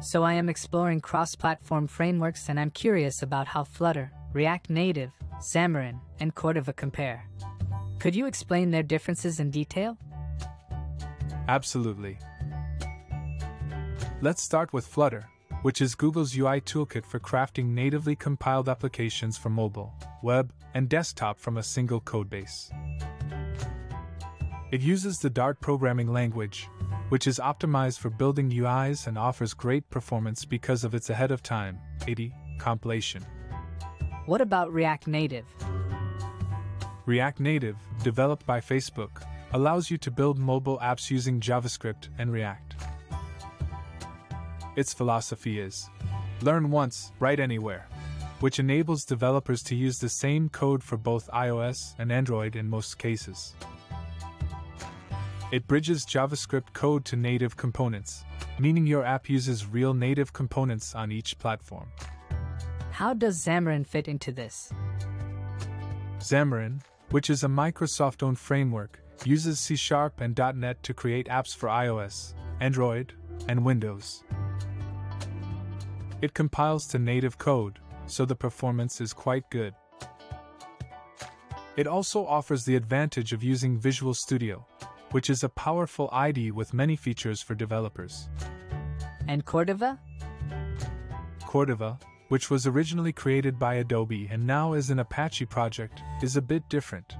So I am exploring cross-platform frameworks and I'm curious about how Flutter, React Native, Xamarin, and Cordova compare. Could you explain their differences in detail? Absolutely. Let's start with Flutter, which is Google's UI toolkit for crafting natively compiled applications for mobile, web, and desktop from a single codebase. It uses the Dart programming language, which is optimized for building UIs and offers great performance because of its ahead of time AOT compilation. What about React Native? React Native, developed by Facebook, allows you to build mobile apps using JavaScript and React. Its philosophy is learn once, write anywhere, which enables developers to use the same code for both iOS and Android in most cases. It bridges JavaScript code to native components, meaning your app uses real native components on each platform. How does Xamarin fit into this? Xamarin, which is a Microsoft owned framework, uses C Sharp and .NET to create apps for iOS, Android, and Windows. It compiles to native code, so the performance is quite good. It also offers the advantage of using Visual Studio, which is a powerful IDE with many features for developers. And Cordova? Cordova, which was originally created by Adobe and now is an Apache project, is a bit different.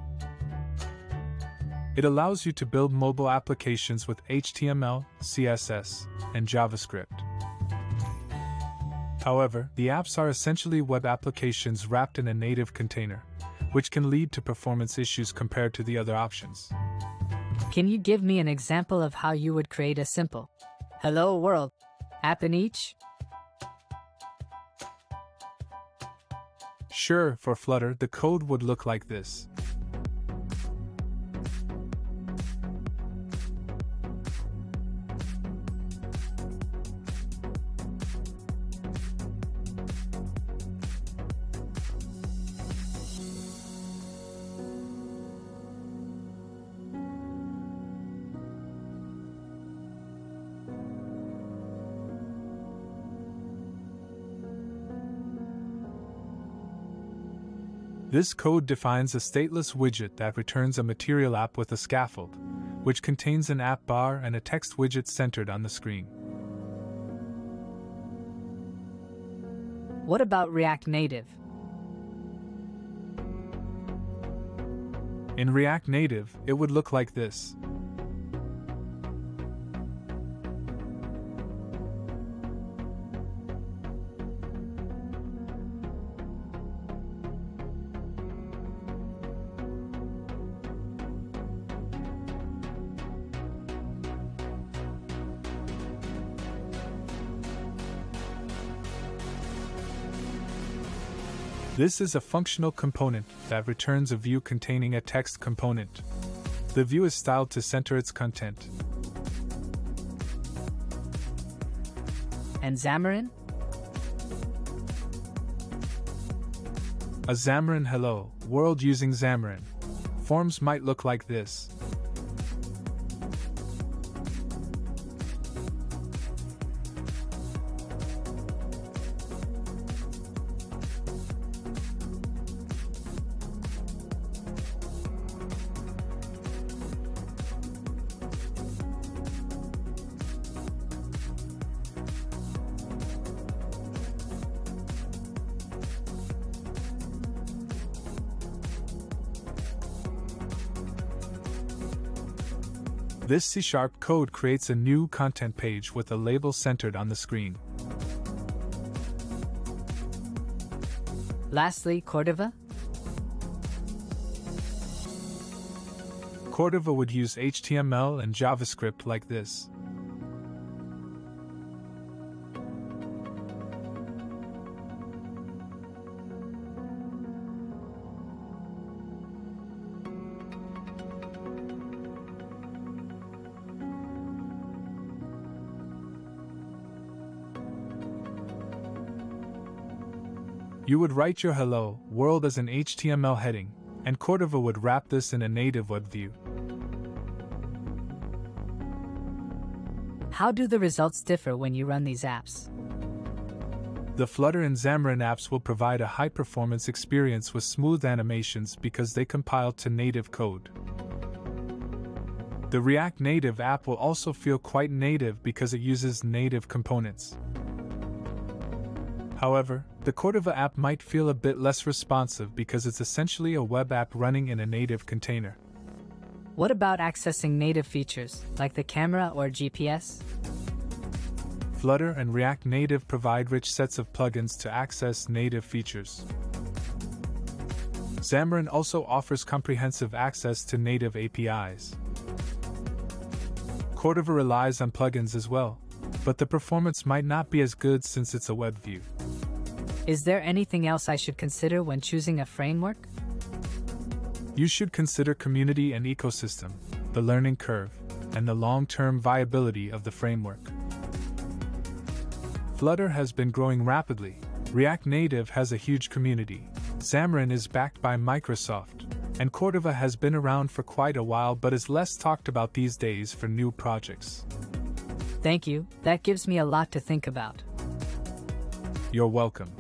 It allows you to build mobile applications with HTML, CSS, and JavaScript. However, the apps are essentially web applications wrapped in a native container, which can lead to performance issues compared to the other options. Can you give me an example of how you would create a simple Hello World app in each? Sure, for Flutter, the code would look like this. This code defines a stateless widget that returns a material app with a scaffold, which contains an app bar and a text widget centered on the screen. What about React Native? In React Native, it would look like this. This is a functional component that returns a view containing a text component. The view is styled to center its content. And Xamarin? A Xamarin Hello World using Xamarin. Forms might look like this. This C Sharp code creates a new content page with a label centered on the screen. Lastly, Cordova? Cordova would use HTML and JavaScript like this. You would write your hello world as an HTML heading, and Cordova would wrap this in a native web view. How do the results differ when you run these apps? The Flutter and Xamarin apps will provide a high performance experience with smooth animations because they compile to native code. The React Native app will also feel quite native because it uses native components. However, the Cordova app might feel a bit less responsive because it's essentially a web app running in a native container. What about accessing native features, like the camera or GPS? Flutter and React Native provide rich sets of plugins to access native features. Xamarin also offers comprehensive access to native APIs. Cordova relies on plugins as well, but the performance might not be as good since it's a web view. Is there anything else I should consider when choosing a framework? You should consider community and ecosystem, the learning curve, and the long term viability of the framework. Flutter has been growing rapidly, React Native has a huge community, Xamarin is backed by Microsoft, and Cordova has been around for quite a while but is less talked about these days for new projects. Thank you, that gives me a lot to think about. You're welcome.